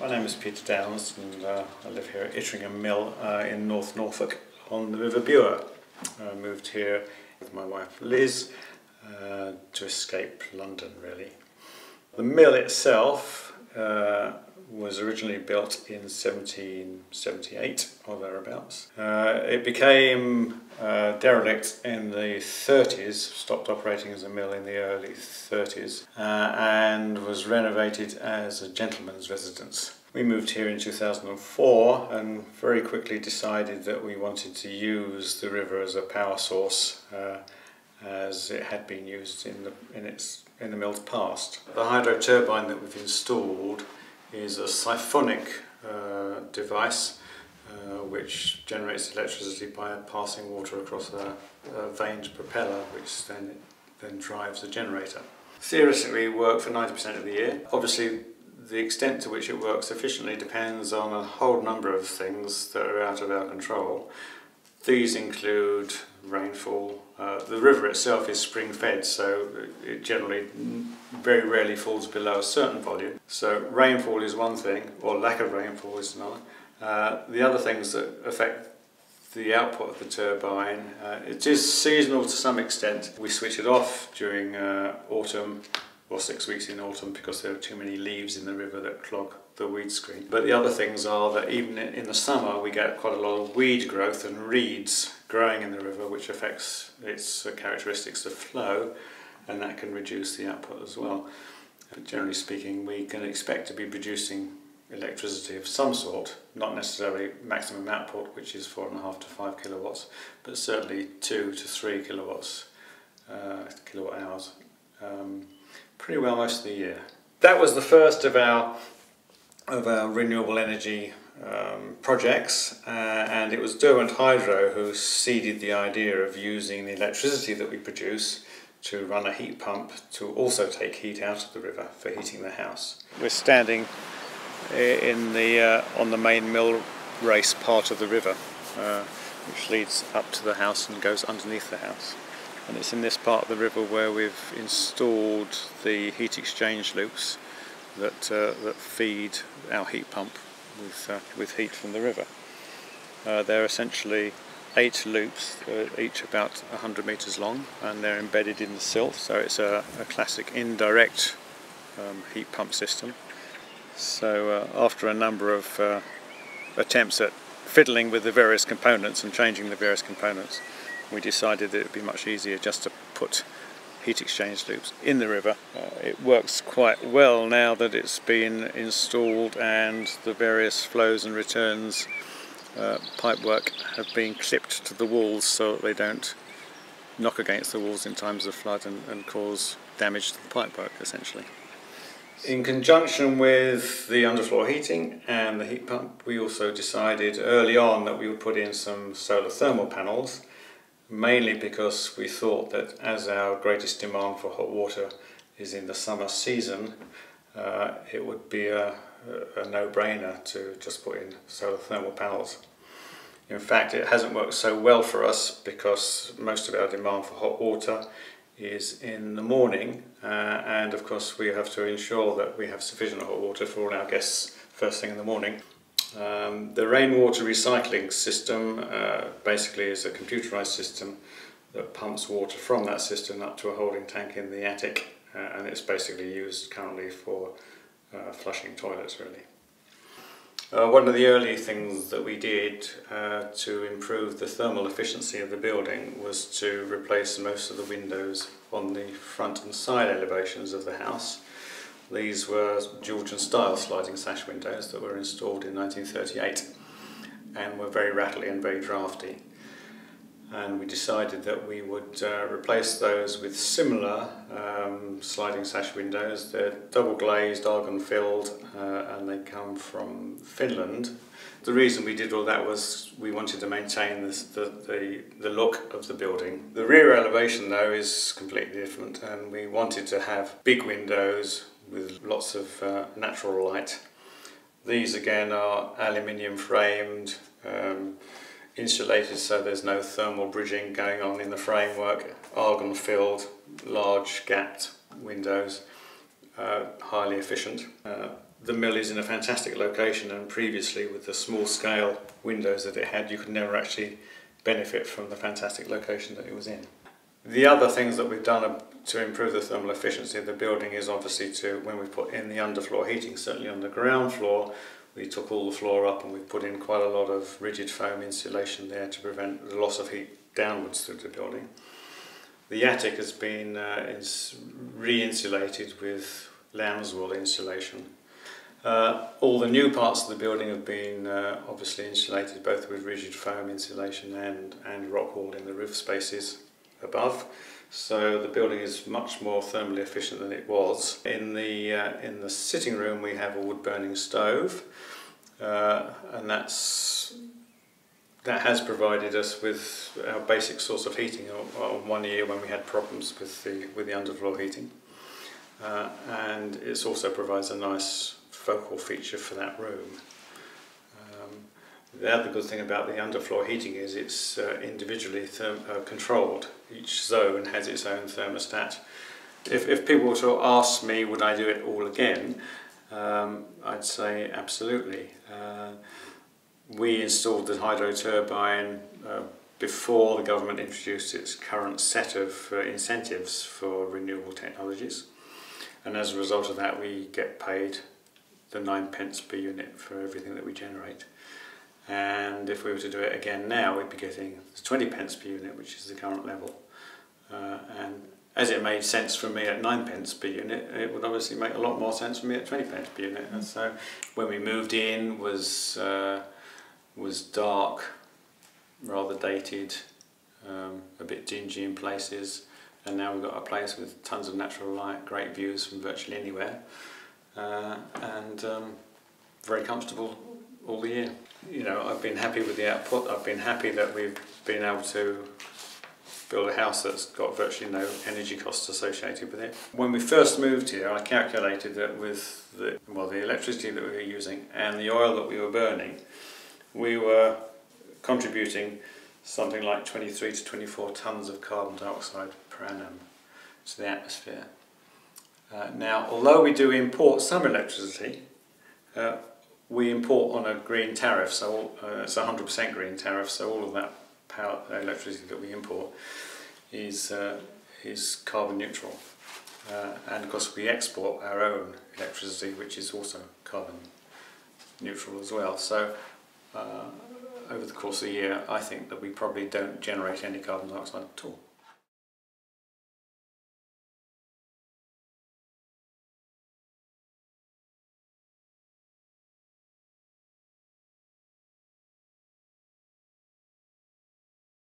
My name is Peter Downs and uh, I live here at Itteringham Mill uh, in North Norfolk on the River Bure. I moved here with my wife Liz uh, to escape London really. The mill itself uh, was originally built in 1778 or thereabouts. Uh, it became uh, derelict in the 30s, stopped operating as a mill in the early 30s, uh, and was renovated as a gentleman's residence. We moved here in 2004 and very quickly decided that we wanted to use the river as a power source uh, as it had been used in the, in, its, in the mill's past. The hydro turbine that we've installed is a siphonic uh, device uh, which generates electricity by passing water across a, a vaned propeller which then, then drives the generator. Theoretically it work for 90% of the year. Obviously the extent to which it works efficiently depends on a whole number of things that are out of our control. These include rainfall. Uh, the river itself is spring fed, so it generally very rarely falls below a certain volume. So rainfall is one thing, or lack of rainfall is another. Uh, the other things that affect the output of the turbine, uh, it is seasonal to some extent. We switch it off during uh, autumn or six weeks in autumn because there are too many leaves in the river that clog the weed screen. But the other things are that even in the summer we get quite a lot of weed growth and reeds growing in the river which affects its characteristics of flow and that can reduce the output as well. But generally speaking we can expect to be producing electricity of some sort, not necessarily maximum output which is four and a half to five kilowatts, but certainly two to three kilowatts, uh, kilowatt hours. Um, pretty well most of the year. That was the first of our of our renewable energy um, projects uh, and it was Derwent Hydro who seeded the idea of using the electricity that we produce to run a heat pump to also take heat out of the river for heating the house. We're standing in the uh, on the main mill race part of the river uh, which leads up to the house and goes underneath the house and it's in this part of the river where we've installed the heat exchange loops that, uh, that feed our heat pump with, uh, with heat from the river. Uh, they're essentially eight loops, uh, each about 100 metres long, and they're embedded in the silt, so it's a, a classic indirect um, heat pump system. So uh, after a number of uh, attempts at fiddling with the various components and changing the various components, we decided that it would be much easier just to put heat exchange loops in the river. Uh, it works quite well now that it's been installed and the various flows and returns uh, pipework have been clipped to the walls so that they don't knock against the walls in times of flood and, and cause damage to the pipework essentially. In conjunction with the underfloor heating and the heat pump we also decided early on that we would put in some solar thermal panels mainly because we thought that as our greatest demand for hot water is in the summer season, uh, it would be a, a no-brainer to just put in solar thermal panels. In fact, it hasn't worked so well for us because most of our demand for hot water is in the morning uh, and of course we have to ensure that we have sufficient hot water for all our guests first thing in the morning. Um, the rainwater recycling system uh, basically is a computerized system that pumps water from that system up to a holding tank in the attic uh, and it's basically used currently for uh, flushing toilets really. Uh, one of the early things that we did uh, to improve the thermal efficiency of the building was to replace most of the windows on the front and side elevations of the house these were Georgian style sliding sash windows that were installed in 1938 and were very rattly and very drafty. And we decided that we would uh, replace those with similar um, sliding sash windows. They're double glazed, argon filled, uh, and they come from Finland. The reason we did all that was we wanted to maintain this, the, the, the look of the building. The rear elevation though is completely different and we wanted to have big windows with lots of uh, natural light. These again are aluminium framed, um, insulated so there's no thermal bridging going on in the framework, argon filled, large gapped windows uh, highly efficient. Uh, the mill is in a fantastic location and previously with the small scale windows that it had you could never actually benefit from the fantastic location that it was in. The other things that we've done to improve the thermal efficiency of the building is obviously to, when we put in the underfloor heating, certainly on the ground floor, we took all the floor up and we put in quite a lot of rigid foam insulation there to prevent the loss of heat downwards through the building. The attic has been uh, re-insulated with lambswool insulation. Uh, all the new parts of the building have been uh, obviously insulated both with rigid foam insulation and, and rock wall in the roof spaces above. So the building is much more thermally efficient than it was. In the, uh, in the sitting room we have a wood burning stove uh, and that's, that has provided us with our basic source of heating on one year when we had problems with the, with the underfloor heating. Uh, and it also provides a nice focal feature for that room. The other good thing about the underfloor heating is it's uh, individually uh, controlled. Each zone has its own thermostat. If, if people were to ask me would I do it all again, um, I'd say absolutely. Uh, we installed the hydro turbine uh, before the government introduced its current set of uh, incentives for renewable technologies. And as a result of that, we get paid the nine pence per unit for everything that we generate and if we were to do it again now we'd be getting 20 pence per unit which is the current level. Uh, and as it made sense for me at 9 pence per unit it would obviously make a lot more sense for me at 20 pence per unit. And so when we moved in was uh, was dark rather dated um, a bit dingy in places. And now we've got a place with tons of natural light great views from virtually anywhere. Uh, and um, very comfortable all the year. You know, I've been happy with the output. I've been happy that we've been able to build a house that's got virtually no energy costs associated with it. When we first moved here, I calculated that with the, well, the electricity that we were using and the oil that we were burning, we were contributing something like 23 to 24 tonnes of carbon dioxide per annum to the atmosphere. Uh, now, although we do import some electricity, uh, we import on a green tariff, so uh, it's a 100% green tariff, so all of that power, electricity that we import is, uh, is carbon neutral. Uh, and of course we export our own electricity, which is also carbon neutral as well. So uh, over the course of the year, I think that we probably don't generate any carbon dioxide at all.